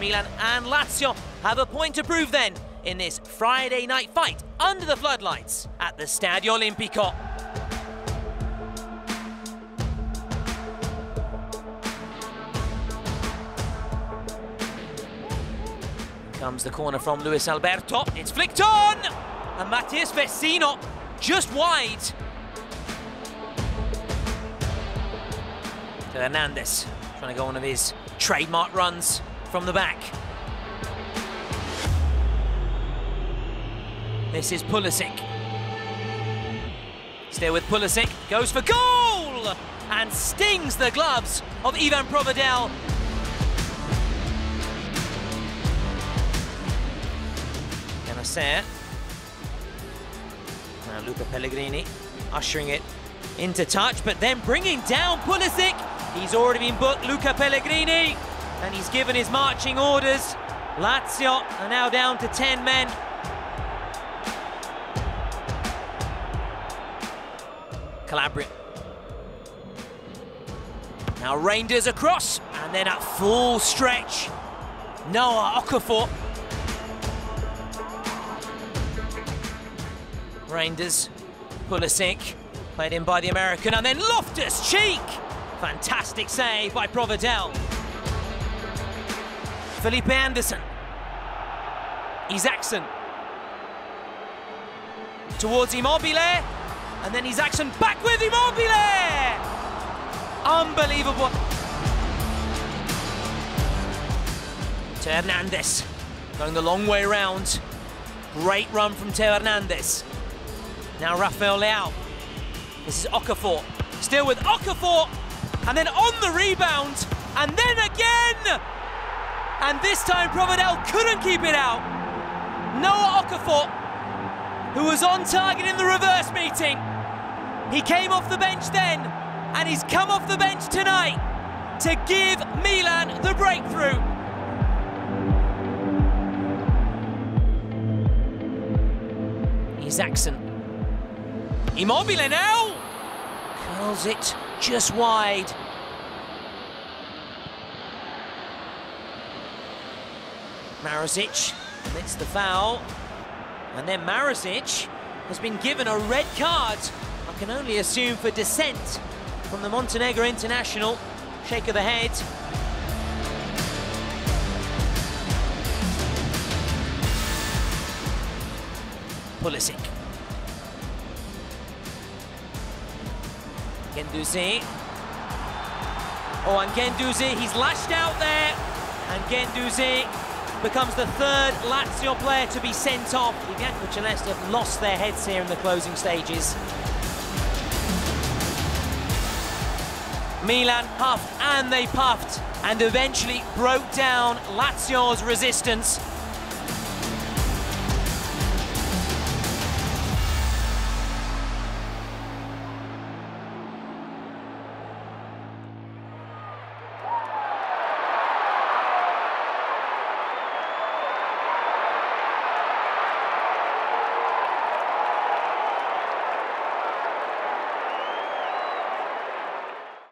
Milan and Lazio have a point to prove then in this Friday night fight under the floodlights at the Stadio Olimpico. Comes the corner from Luis Alberto. It's flicked on! And Matías Vecino just wide. To Hernandez, trying to go one of his trademark runs from the back. This is Pulisic. Still with Pulisic, goes for goal! And stings the gloves of Ivan Provedel. Bennacer. Now Luca Pellegrini ushering it into touch, but then bringing down Pulisic. He's already been booked, Luca Pellegrini, and he's given his marching orders. Lazio are now down to 10 men. Calabria. Now Reijnders across, and then at full stretch, Noah Okafor. Reijnders, Pulisic, played in by the American, and then Loftus Cheek. Fantastic save by Provedel. Felipe Anderson. Isaksen. Towards Immobile. And then Isaksen back with Immobile! Unbelievable. To Hernandez. Going the long way round. Great run from Theo Hernandez. Now Rafael Leao. This is Okafor. Still with Okafor. And then on the rebound. And then again! And this time Provedel couldn't keep it out. Noah Okafor, who was on target in the reverse meeting. He came off the bench then, and he's come off the bench tonight to give Milan the breakthrough. Isaksen. Immobile now! Curls it just wide. Marusic commits the foul. And then Marusic has been given a red card. I can only assume for dissent from the Montenegro international. Shake of the head. Pulisic. Guendouzi. Oh, and Guendouzi, he's lashed out there. And Guendouzi becomes the third Lazio player to be sent off. Bianco Celeste have lost their heads here in the closing stages. Milan puffed and they puffed and eventually broke down Lazio's resistance